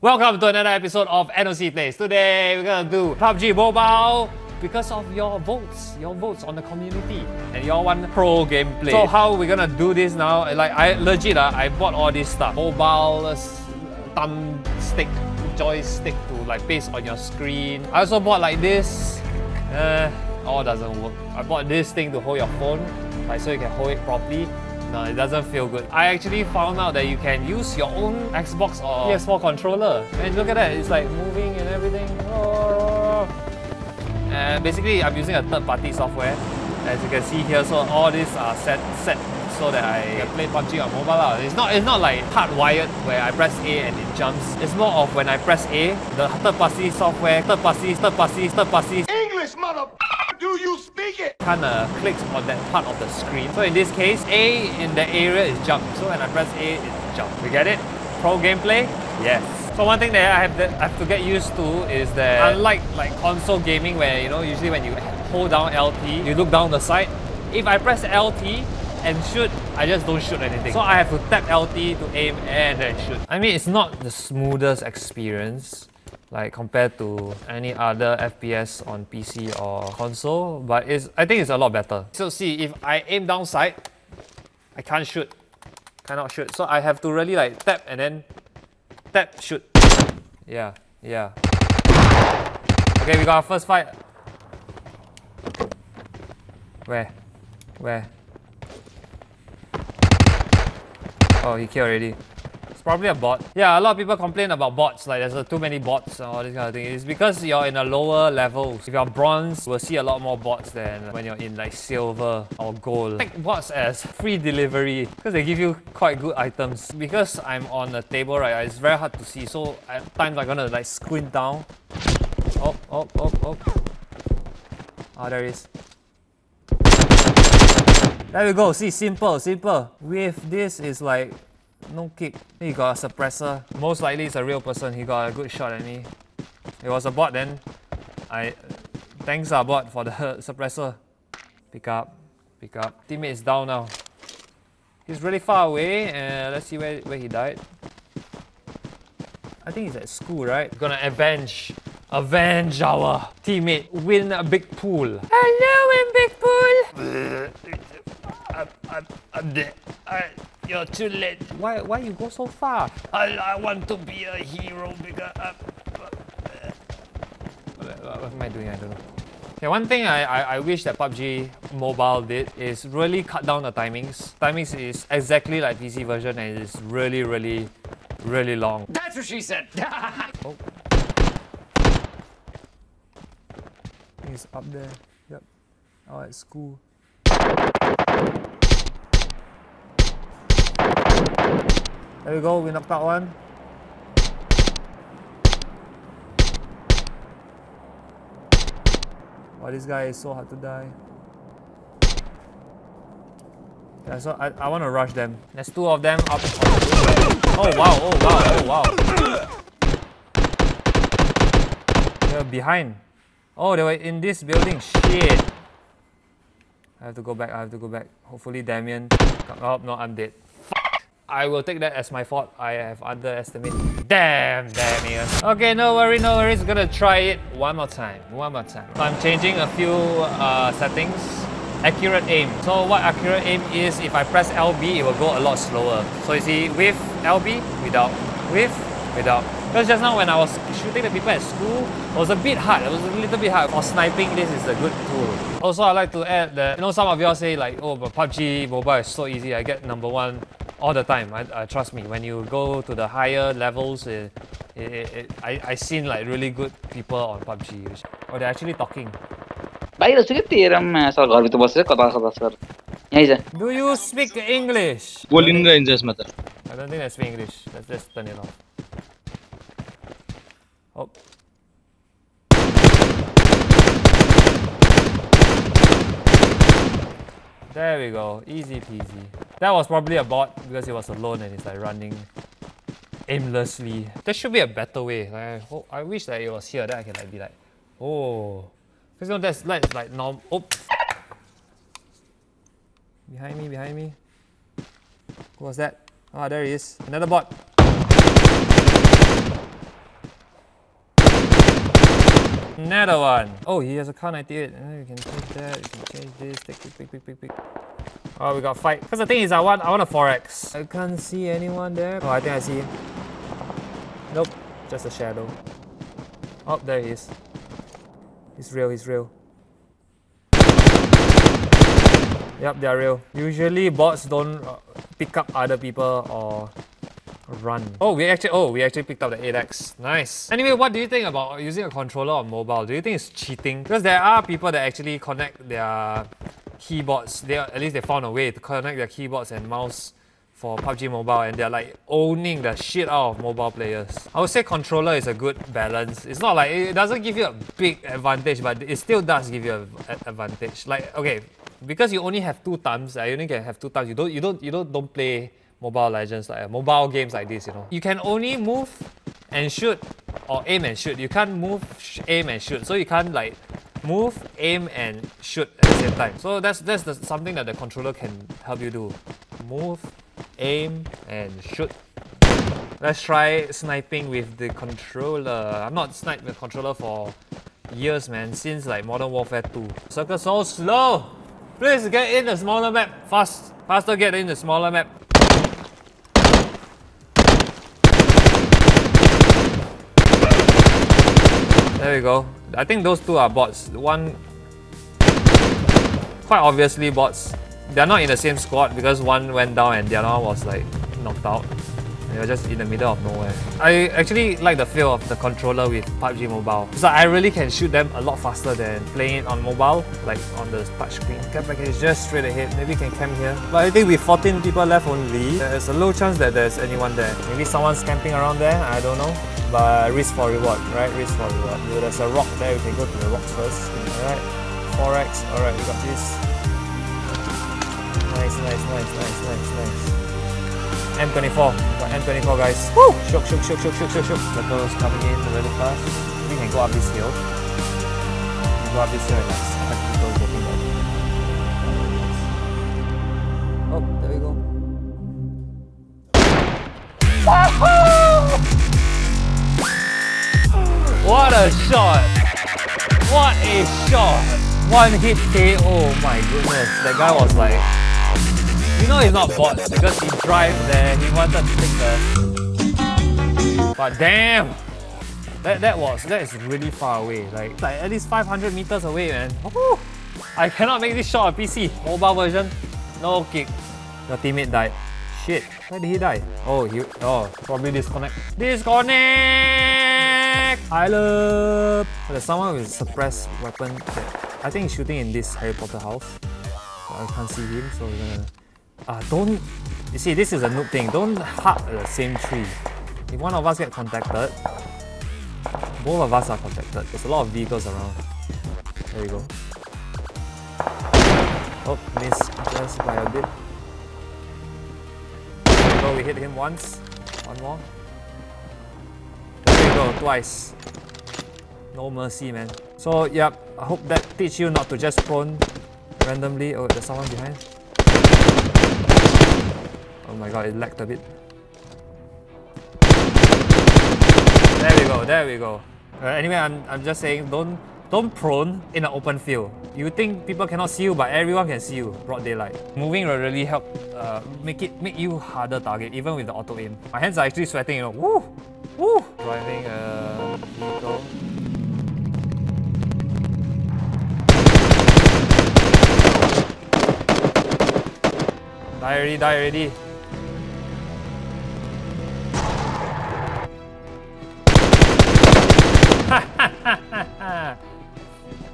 Welcome to another episode of NOC Plays. Today we're gonna do PUBG Mobile because of your votes, your votes on the community, and y'all want pro gameplay. So how we're gonna do this now? Like I legit, uh, I bought all this stuff, mobile thumb stick, joystick to like paste on your screen. I also bought like this. Uh, all doesn't work. I bought this thing to hold your phone, like so you can hold it properly. No, it doesn't feel good. I actually found out that you can use your own Xbox or PS4 controller. And look at that, it's like moving and everything. Oh. And basically, I'm using a third-party software. As you can see here, so all these are set set so that I can play PUBG on mobile. Lah. It's not it's not like hardwired where I press A and it jumps. It's more of when I press A, the third-party software, third-party, third-party, third-party English, mother. Do you speak it? kind of clicks on that part of the screen. So in this case, A in the area is jump. So when I press A, it's jump. You get it? Pro gameplay? Yes. So one thing that I have, I have to get used to is that unlike like console gaming where you know usually when you hold down LT, you look down the side. If I press LT and shoot, I just don't shoot anything. So I have to tap LT to aim and then shoot. I mean, it's not the smoothest experience like compared to any other FPS on PC or console, but it's, I think it's a lot better. So see, if I aim downside, I can't shoot, cannot shoot. So I have to really like tap and then tap, shoot. Yeah, yeah. Okay, we got our first fight. Where? Where? Oh, he killed already. It's probably a bot. Yeah, a lot of people complain about bots, like there's uh, too many bots and all this kind of thing. It's because you're in a lower level. If you're bronze, we'll see a lot more bots than when you're in like silver or gold. Take bots as free delivery because they give you quite good items. Because I'm on a table, right, it's very hard to see. So at times I'm gonna like squint down. Oh, oh, oh, oh. Ah, there is. There we go. See, simple, simple. With this is like no kick. He got a suppressor. Most likely it's a real person. He got a good shot at me. It was a bot then. I thanks a bot for the suppressor. Pick up. Pick up. Teammate is down now. He's really far away. Uh, let's see where, where he died. I think he's at school, right? Gonna avenge. Avenge our teammate. Win a big pool. Hello, win big pool. I'm, I'm, I'm dead. I, you're too late. Why, why you go so far? I, I want to be a hero because I'm, what, what am I doing? I don't know. Yeah, one thing I, I, I wish that PUBG Mobile did is really cut down the timings. Timings is exactly like PC version and it's really, really, really long. That's what she said. Oh. He's up there. Yep. Oh, at school. There we go, we knocked out one. Wow, this guy is so hard to die. Yeah, so I, I want to rush them. There's two of them up. Oh wow, oh wow, oh wow. They're behind. Oh, they were in this building. Shit. I have to go back. I have to go back. Hopefully, Damien. Oh, no, I'm dead. I will take that as my fault. I have underestimated. Damn, damn Damien. Okay, no worry, no worries. Gonna try it one more time. One more time. I'm changing a few uh, settings. Accurate aim. So what accurate aim is, if I press LB, it will go a lot slower. So you see, with LB, without. With, without. Because just now when I was shooting the people at school, it was a bit hard. It was a little bit hard. For sniping, this is a good tool. Also, I like to add that, you know, some of y'all say like, oh, but PUBG Mobile is so easy. I get number one all the time. I, I trust me. When you go to the higher levels, it, it, it, I I seen like really good people on PUBG. which- Oh, they're actually talking. बाहिर छु कि तेह्रम sir घरभित्र बसेर कता कता sir यहीँ छ Do you speak English? बोलिनु रहन्छ यसमा त I don't think they speak English. Let's just turn it off. Oh. There we go. Easy peasy. That was probably a bot because he was alone and he's like running aimlessly. There should be a better way. Like, I, hope, I wish that it was here. Then I can like be like, oh. Because you know that's like, like norm. Oops. Behind me, behind me. Who was that? Ah, there he is. Another bot. Another one. Oh, he has a Kar 98. Uh, you can change that. You can change this. Take, pick, pick, pick, pick, pick. Oh, we got fight. Because the thing is, I want, I want a 4x. I can't see anyone there. Oh, I think I see him. Nope, just a shadow. Oh, there he is. He's real, he's real. Yep, they're real. Usually bots don't uh, pick up other people or run. Oh, we actually oh we actually picked up the 8x. Nice. Anyway, what do you think about using a controller on mobile? Do you think it's cheating? Because there are people that actually connect their keyboards. They at least they found a way to connect their keyboards and mouse for PUBG Mobile and they're like owning the shit out of mobile players. I would say controller is a good balance. It's not like it doesn't give you a big advantage, but it still does give you an advantage. Like okay, because you only have two thumbs, uh, I only can have two thumbs. You don't you don't you don't don't play Mobile Legends like uh, mobile games like this, you know. You can only move and shoot or aim and shoot. You can't move, aim and shoot. So you can't like move, aim and shoot at the same time. So that's that's the, something that the controller can help you do. Move, aim and shoot. Let's try sniping with the controller. I'm not sniping the controller for years man, since like Modern Warfare 2. Circle so slow! Please get in the smaller map. Fast, faster get in the smaller map. There we go. I think those two are bots. One, quite obviously bots. They're not in the same squad because one went down and the other one was like knocked out. They were just in the middle of nowhere. I actually like the feel of the controller with PUBG Mobile. So I really can shoot them a lot faster than playing it on mobile, like on the touch screen. Cap package just straight ahead. Maybe you can camp here. But I think with 14 people left only, there's a low chance that there's anyone there. Maybe someone's camping around there, I don't know. But risk for reward, right? Risk for reward. There's a rock there, we can go to the rocks first. Alright, 4x, alright, we got this. Nice, nice, nice, nice, nice, nice. M24, got M24 guys. Woo! Shook, shook, shook, shook, shook, shook, shook. Circles coming in really fast. We can go up this hill. We can go up this hill and have What a shot! What a shot! One hit KO, oh my goodness. That guy was like you know he's not bots because he drive there, he wanted to take the... But damn! That, that was, that is really far away. Like, like at least 500 meters away, man. Woo! I cannot make this shot on PC. Mobile version, no kick. Your teammate died. Shit, where did he die? Oh, he, oh, probably disconnect. Disconnect! I love... There's someone with suppressed weapon that I think he's shooting in this Harry Potter house. I can't see him, so we're gonna uh, don't, you see, this is a noob thing. Don't hug the same tree. If one of us get contacted, both of us are contacted. There's a lot of vehicles around. There you go. Oh, missed just by a bit. So we hit him once. One more. Go, twice. No mercy, man. So, yep, I hope that teach you not to just prone randomly. Oh, there's someone behind. Oh my god, it lagged a bit. There we go, there we go. Uh, anyway, I'm, I'm just saying, don't don't prone in an open field. You think people cannot see you, but everyone can see you, broad daylight. Moving will really help uh, make it make you harder target, even with the auto aim. My hands are actually sweating, you know. Woo! Woo! Driving a vehicle. Die already, die already.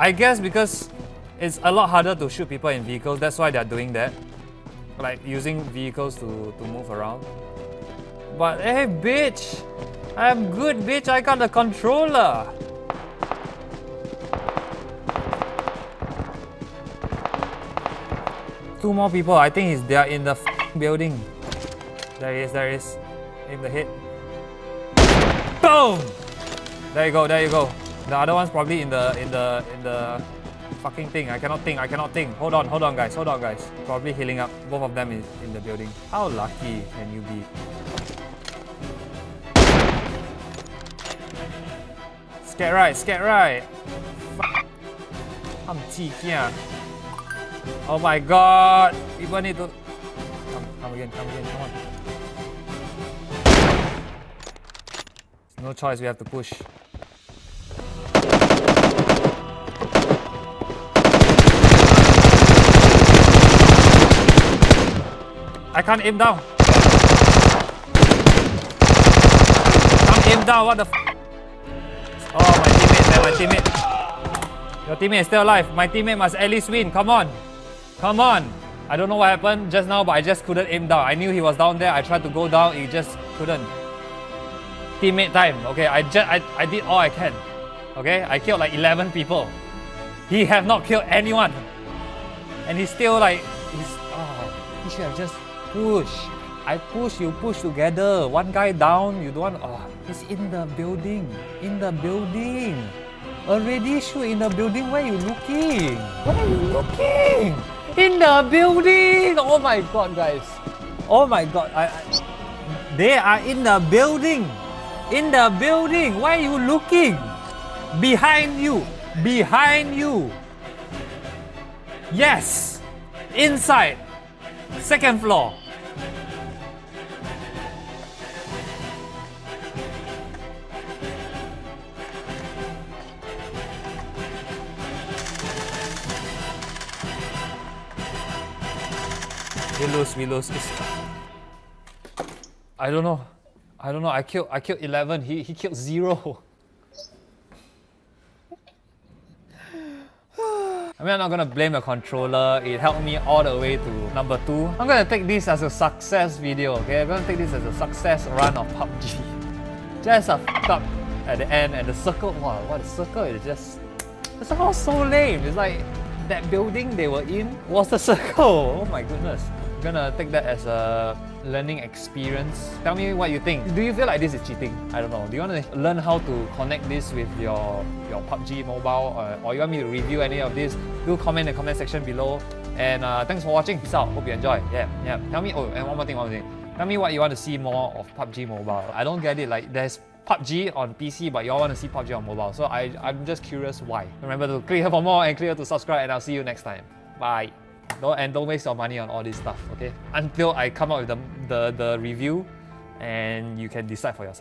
I guess because it's a lot harder to shoot people in vehicles, that's why they're doing that. Like using vehicles to, to move around. But hey bitch! I'm good bitch, I got the controller! Two more people, I think is they're in the building. There he is, there he is. In the hit. Boom! There you go, there you go. The other one's probably in the in the in the fucking thing. I cannot think. I cannot think. Hold on, hold on, guys. Hold on, guys. Probably healing up. Both of them is in the building. How lucky can you be? Scared right, scared right. I'm cheeky. Oh my god. People need to. Come, come again, come again, come on. No choice, we have to push. I can't aim down. Can't aim down, what the f Oh, my teammate, my teammate. Your teammate is still alive. My teammate must at least win. Come on. Come on. I don't know what happened just now, but I just couldn't aim down. I knew he was down there. I tried to go down, he just couldn't. Teammate time. Okay, I just I, I did all I can. Okay, I killed like 11 people. He have not killed anyone. And he's still like he's oh he should have just push. I push, you push together. One guy down, you don't want. Oh, he's in the building. In the building. Already shoot in the building. Where you looking? Where are you looking? In the building. Oh my god, guys. Oh my god. I, I, they are in the building. In the building. Why are you looking? Behind you. Behind you. Yes. Inside. Second floor. We lose, we lose. It's... I don't know. I don't know. I killed I killed 11. He he killed 0. mean, I'm not gonna blame the controller. It helped me all the way to number two. I'm gonna take this as a success video, okay? I'm gonna take this as a success run of PUBG. Just a up at the end, and the circle, wow, what the circle is just, the circle was so lame. It's like, that building they were in was the circle. Oh my goodness. I'm gonna take that as a learning experience. Tell me what you think. Do you feel like this is cheating? I don't know. Do you want to learn how to connect this with your, your PUBG mobile or, or you want me to review any of this? Do comment in the comment section below. And uh, thanks for watching. Peace out. Hope you enjoy. Yeah, yeah. Tell me, oh, and one more thing, one more thing. Tell me what you want to see more of PUBG Mobile. I don't get it. Like, there's PUBG on PC, but you all want to see PUBG on mobile. So I, I'm just curious why. Remember to click here for more and click here to subscribe, and I'll see you next time. Bye. Don't, and don't waste your money on all this stuff, okay? Until I come up with the, the, the review and you can decide for yourself.